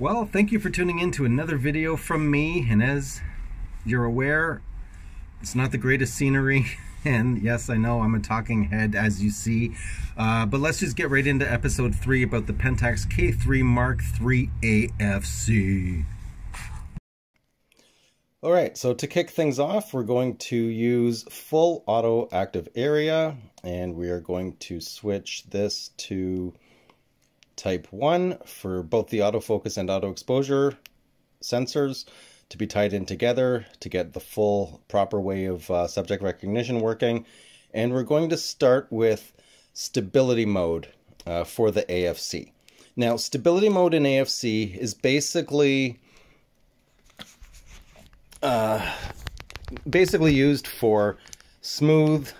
Well, thank you for tuning in to another video from me. And as you're aware, it's not the greatest scenery. And yes, I know I'm a talking head, as you see. Uh, but let's just get right into episode 3 about the Pentax K3 Mark III AFC. All right, so to kick things off, we're going to use full auto active area, and we are going to switch this to type 1 for both the autofocus and auto exposure sensors to be tied in together to get the full proper way of uh, subject recognition working. And we're going to start with stability mode uh, for the AFC. Now, stability mode in AFC is basically uh, basically used for smooth,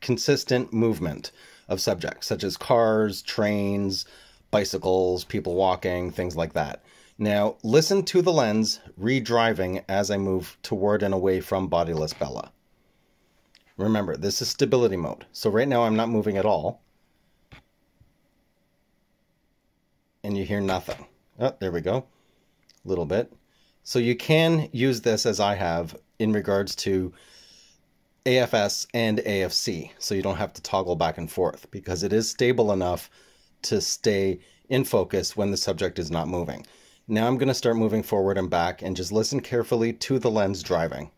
consistent movement of subjects, such as cars, trains, bicycles, people walking, things like that. Now, listen to the lens re-driving as I move toward and away from bodiless Bella. Remember, this is stability mode. So right now I'm not moving at all. And you hear nothing. Oh, there we go. A little bit. So you can use this as I have in regards to AFS and AFC. So you don't have to toggle back and forth because it is stable enough to stay in focus when the subject is not moving. Now I'm going to start moving forward and back and just listen carefully to the lens driving.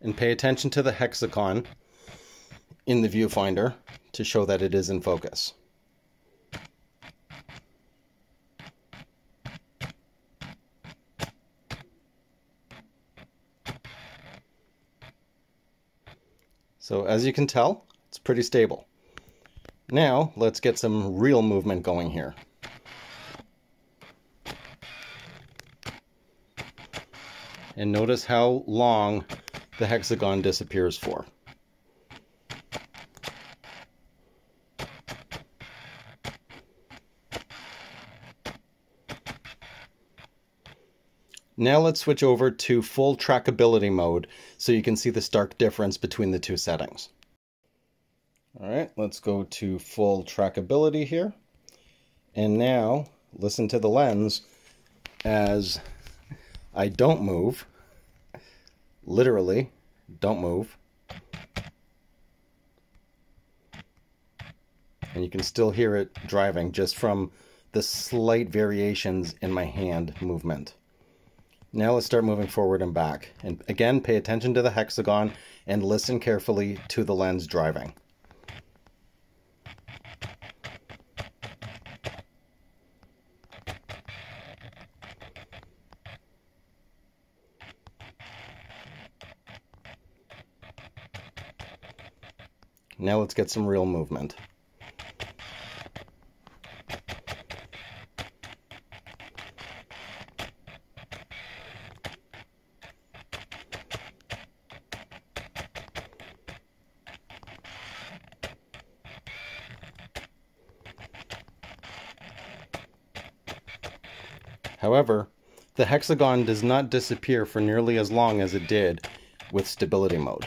And pay attention to the hexagon in the viewfinder to show that it is in focus. So as you can tell, it's pretty stable. Now, let's get some real movement going here. And notice how long the hexagon disappears for. Now let's switch over to full trackability mode so you can see the stark difference between the two settings. All right, let's go to full trackability here. And now listen to the lens as I don't move, literally don't move. And you can still hear it driving just from the slight variations in my hand movement. Now let's start moving forward and back. And again, pay attention to the hexagon and listen carefully to the lens driving. Now let's get some real movement. However, the hexagon does not disappear for nearly as long as it did with stability mode.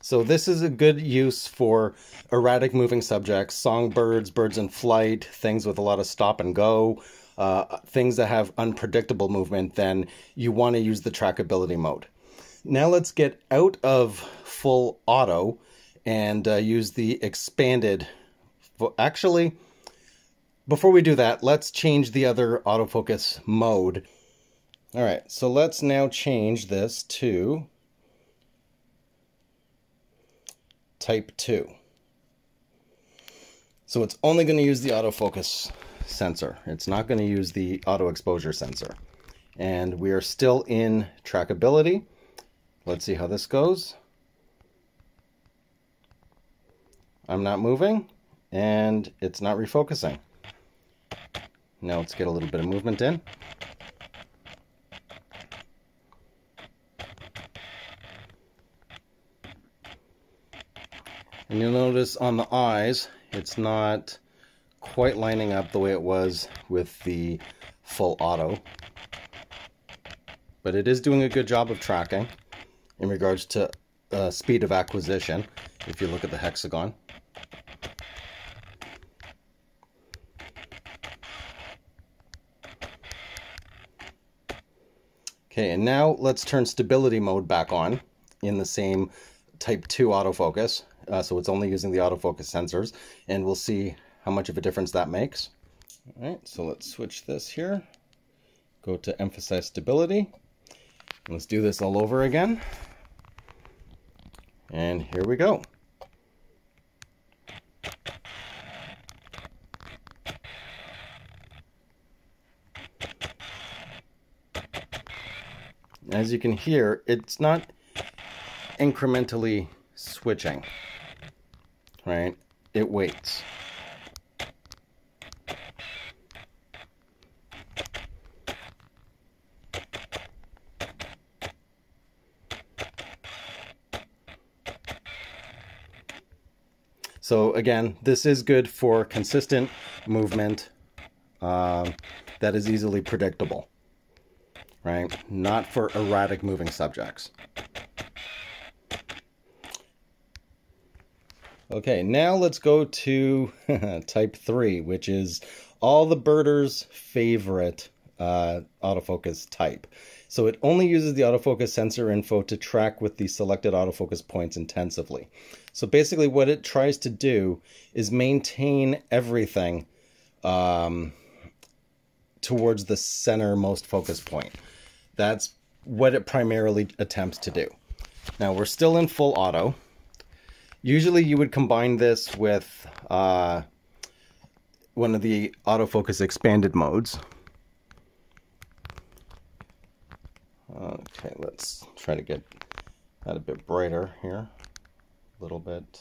So this is a good use for erratic moving subjects, songbirds, birds in flight, things with a lot of stop and go, uh, things that have unpredictable movement, then you want to use the trackability mode. Now let's get out of full auto and uh, use the expanded actually, before we do that, let's change the other autofocus mode. All right, so let's now change this to type 2. So it's only going to use the autofocus sensor. It's not going to use the auto exposure sensor. And we are still in trackability. Let's see how this goes. I'm not moving and it's not refocusing. Now let's get a little bit of movement in. And you'll notice on the eyes, it's not quite lining up the way it was with the full auto. but it is doing a good job of tracking in regards to uh, speed of acquisition, if you look at the hexagon. Okay, and now let's turn stability mode back on in the same type 2 autofocus. Uh, so it's only using the autofocus sensors, and we'll see how much of a difference that makes. All right, so let's switch this here. Go to emphasize stability. Let's do this all over again. And here we go. As you can hear, it's not incrementally switching, right? It waits. So again, this is good for consistent movement um, that is easily predictable, right? Not for erratic moving subjects. Okay, now let's go to type 3, which is all the birders' favorite uh, autofocus type. So it only uses the autofocus sensor info to track with the selected autofocus points intensively. So basically what it tries to do is maintain everything um, towards the centermost focus point. That's what it primarily attempts to do. Now we're still in full auto, Usually you would combine this with uh, one of the autofocus expanded modes. Okay, let's try to get that a bit brighter here. A little bit.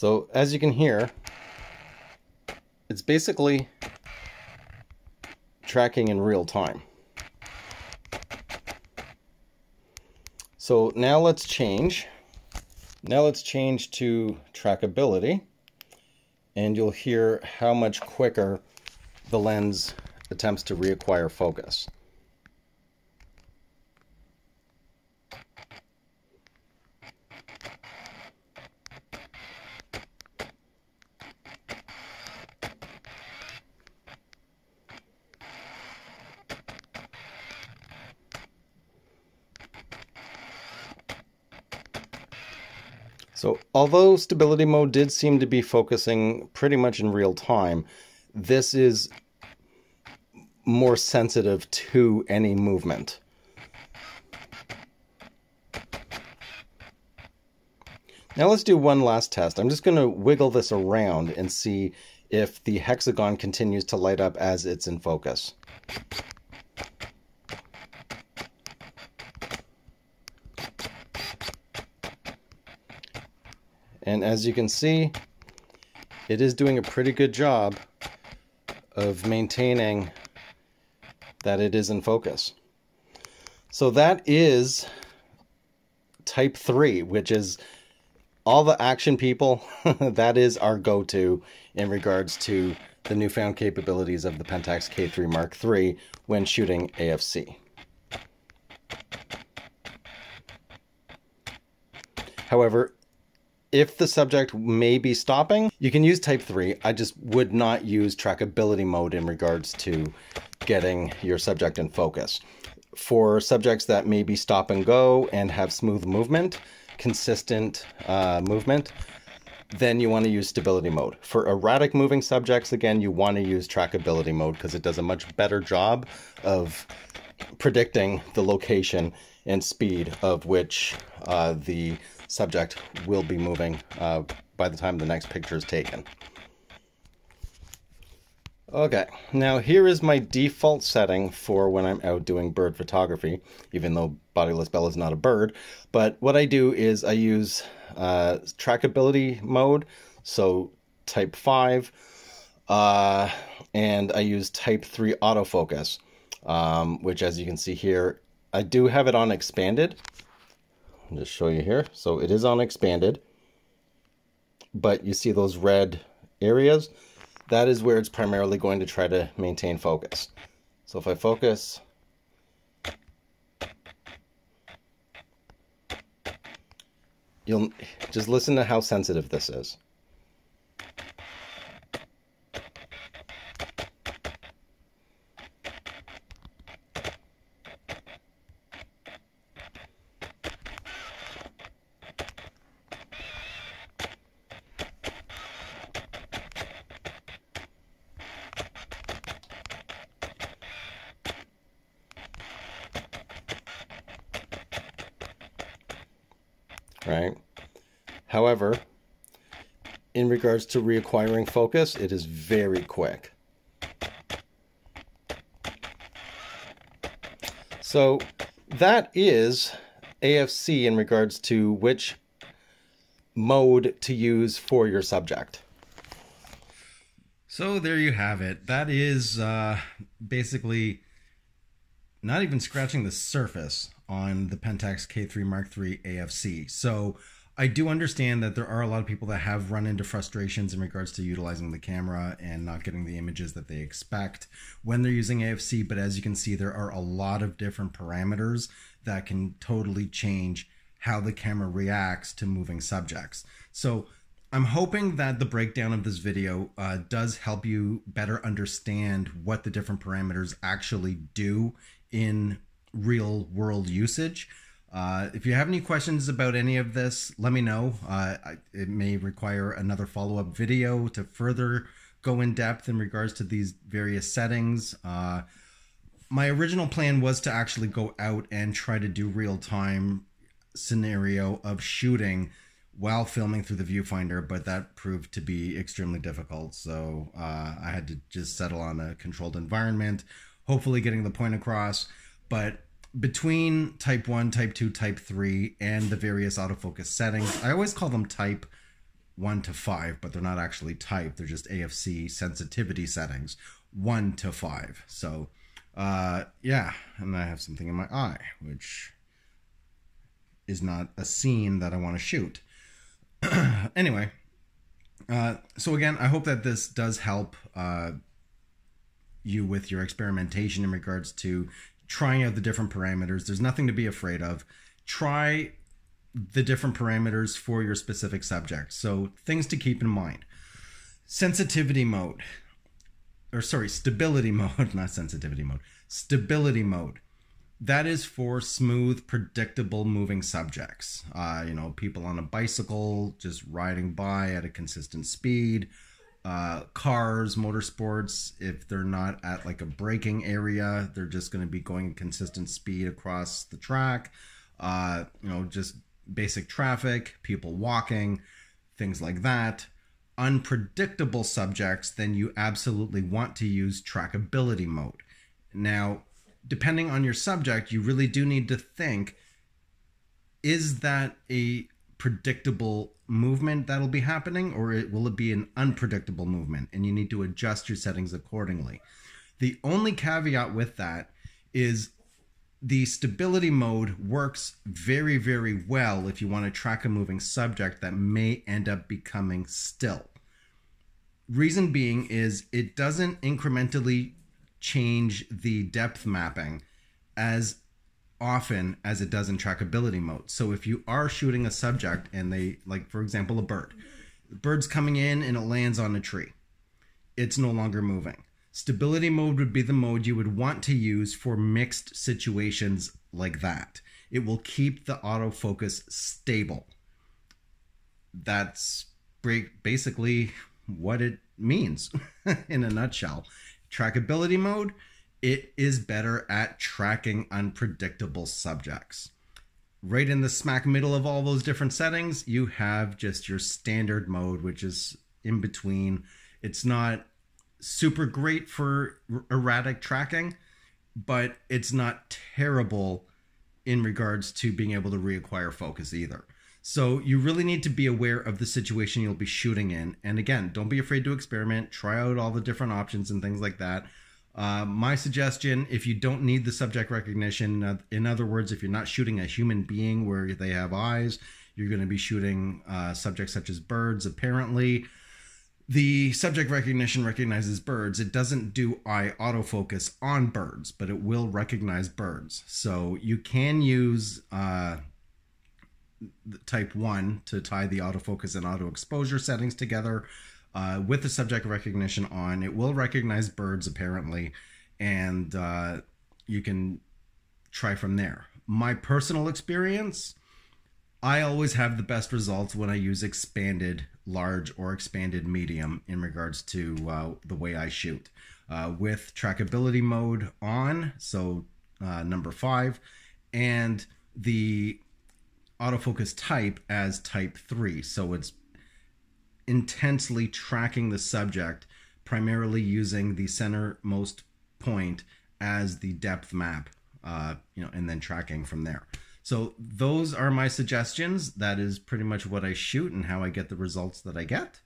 So as you can hear, it's basically tracking in real time. So now let's change. Now let's change to trackability and you'll hear how much quicker the lens attempts to reacquire focus. So although stability mode did seem to be focusing pretty much in real time, this is more sensitive to any movement. Now let's do one last test. I'm just going to wiggle this around and see if the hexagon continues to light up as it's in focus. And as you can see, it is doing a pretty good job of maintaining that it is in focus. So that is type 3, which is all the action people. that is our go-to in regards to the newfound capabilities of the Pentax K3 Mark III when shooting AFC. However, if the subject may be stopping, you can use type 3. I just would not use trackability mode in regards to getting your subject in focus. For subjects that maybe stop and go and have smooth movement, consistent uh, movement, then you want to use stability mode. For erratic moving subjects, again, you want to use trackability mode because it does a much better job of predicting the location and speed of which uh, the subject will be moving uh, by the time the next picture is taken. Okay, now here is my default setting for when I'm out doing bird photography, even though Bodiless Belle is not a bird. But what I do is I use uh, trackability mode, so type 5, uh, and I use type 3 autofocus, um, which as you can see here, I do have it on expanded. I'll just show you here. So it is on expanded, but you see those red areas? that is where it's primarily going to try to maintain focus. So if I focus, you'll just listen to how sensitive this is. Right? However, in regards to reacquiring focus, it is very quick. So that is AFC in regards to which mode to use for your subject. So there you have it. That is uh, basically not even scratching the surface on the Pentax K3 Mark III AFC. So I do understand that there are a lot of people that have run into frustrations in regards to utilizing the camera and not getting the images that they expect when they're using AFC. But as you can see, there are a lot of different parameters that can totally change how the camera reacts to moving subjects. So I'm hoping that the breakdown of this video uh, does help you better understand what the different parameters actually do in real world usage. Uh, if you have any questions about any of this, let me know. Uh, it may require another follow up video to further go in depth in regards to these various settings. Uh, my original plan was to actually go out and try to do real time scenario of shooting while filming through the viewfinder, but that proved to be extremely difficult. So uh, I had to just settle on a controlled environment, hopefully getting the point across. But between type 1, type 2, type 3, and the various autofocus settings, I always call them type 1 to 5, but they're not actually type. They're just AFC sensitivity settings 1 to 5. So, uh, yeah, and I have something in my eye, which is not a scene that I want to shoot. anyway, uh, so again, I hope that this does help uh, you with your experimentation in regards to trying out the different parameters. There's nothing to be afraid of. Try the different parameters for your specific subject. So, things to keep in mind sensitivity mode, or sorry, stability mode, not sensitivity mode, stability mode. That is for smooth, predictable moving subjects. Uh, you know, people on a bicycle just riding by at a consistent speed uh, cars, motorsports, if they're not at like a braking area, they're just going to be going consistent speed across the track. Uh, you know, just basic traffic, people walking, things like that. Unpredictable subjects, then you absolutely want to use trackability mode. Now, depending on your subject, you really do need to think is that a predictable movement that'll be happening or it, will it be an unpredictable movement? And you need to adjust your settings accordingly. The only caveat with that is the stability mode works very very well if you want to track a moving subject that may end up becoming still. Reason being is it doesn't incrementally change the depth mapping as often as it does in trackability mode. So if you are shooting a subject and they, like for example, a bird, the bird's coming in and it lands on a tree, it's no longer moving. Stability mode would be the mode you would want to use for mixed situations like that. It will keep the autofocus stable. That's basically what it means in a nutshell. Trackability mode it is better at tracking unpredictable subjects. Right in the smack middle of all those different settings, you have just your standard mode, which is in between. It's not super great for erratic tracking, but it's not terrible in regards to being able to reacquire focus either. So you really need to be aware of the situation you'll be shooting in. And again, don't be afraid to experiment, try out all the different options and things like that. Uh, my suggestion if you don't need the subject recognition, uh, in other words, if you're not shooting a human being where they have eyes, you're going to be shooting uh, subjects such as birds, apparently. The subject recognition recognizes birds. It doesn't do eye autofocus on birds, but it will recognize birds. So you can use uh, type 1 to tie the autofocus and auto exposure settings together uh, with the subject recognition on. It will recognize birds apparently, and uh, you can try from there. My personal experience, I always have the best results when I use expanded large or expanded medium in regards to uh, the way I shoot. Uh, with trackability mode on, so uh, number five, and the autofocus type as type 3. So it's intensely tracking the subject, primarily using the centermost point as the depth map, uh, you know, and then tracking from there. So those are my suggestions. That is pretty much what I shoot and how I get the results that I get.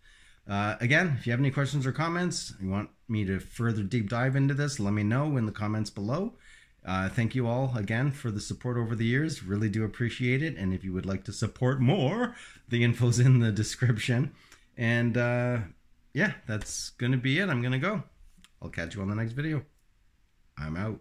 Uh, again, if you have any questions or comments, you want me to further deep dive into this, let me know in the comments below. Uh, thank you all again for the support over the years. Really do appreciate it. And if you would like to support more, the info's in the description. And uh, yeah, that's going to be it. I'm going to go. I'll catch you on the next video. I'm out.